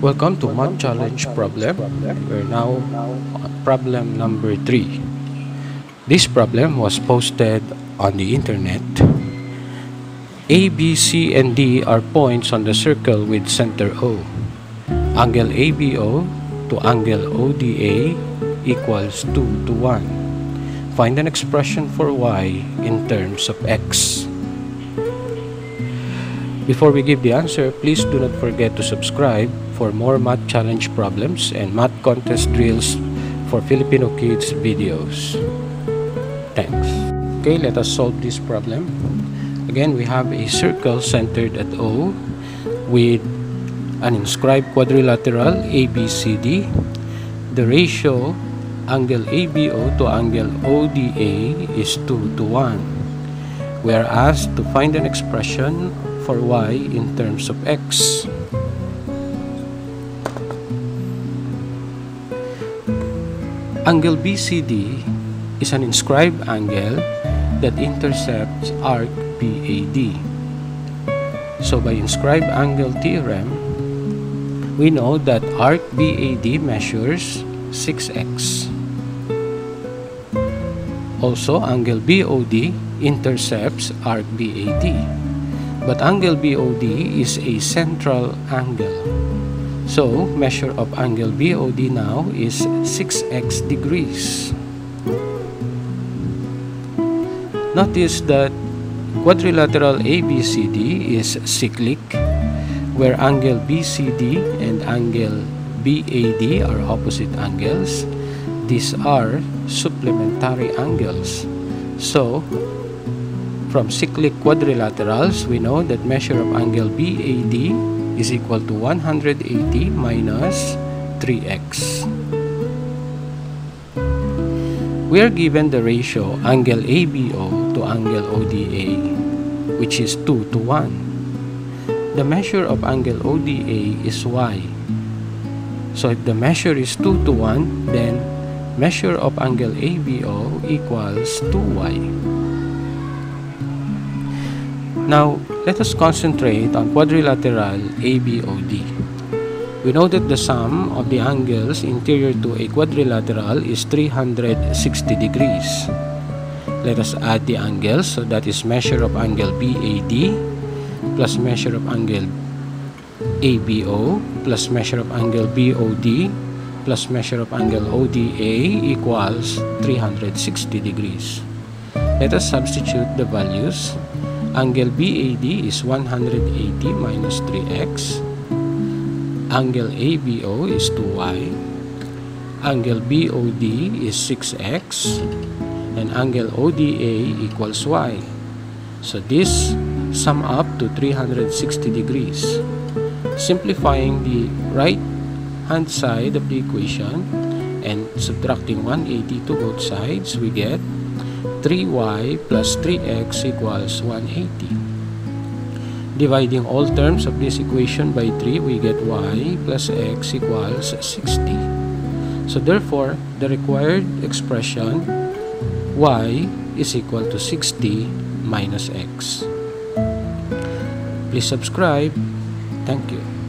Welcome to Math Challenge problem. We're now on problem number 3. This problem was posted on the internet. A, B, C, and D are points on the circle with center O. Angle ABO to angle ODA equals 2 to 1. Find an expression for y in terms of x. Before we give the answer, please do not forget to subscribe for more math challenge problems and math contest drills for Filipino kids videos. Thanks. Okay, let us solve this problem. Again, we have a circle centered at O with an inscribed quadrilateral ABCD. The ratio angle ABO to angle ODA is 2 to 1. We are asked to find an expression for y in terms of x. Angle BCD is an inscribed angle that intercepts arc BAD. So by inscribed angle theorem, we know that arc BAD measures 6x. Also, angle BOD intercepts arc BAD. But angle BOD is a central angle. So, measure of angle BOD now is 6x degrees. Notice that quadrilateral ABCD is cyclic, where angle BCD and angle BAD are opposite angles. These are supplementary angles. So, from cyclic quadrilaterals, we know that measure of angle BAD is equal to 180 minus 3x. We are given the ratio angle ABO to angle ODA, which is 2 to 1. The measure of angle ODA is y. So if the measure is 2 to 1, then measure of angle ABO equals 2y. Now, let us concentrate on quadrilateral ABOD. We know that the sum of the angles interior to a quadrilateral is 360 degrees. Let us add the angles. So that is measure of angle BAD plus measure of angle ABO plus measure of angle BOD plus measure of angle ODA equals 360 degrees. Let us substitute the values. Angle BAD is 180 minus 3x. Angle ABO is 2y. Angle BOD is 6x. And angle ODA equals y. So this sum up to 360 degrees. Simplifying the right hand side of the equation and subtracting 180 to both sides, we get 3y plus 3x equals 180. Dividing all terms of this equation by 3, we get y plus x equals 60. So therefore, the required expression y is equal to 60 minus x. Please subscribe. Thank you.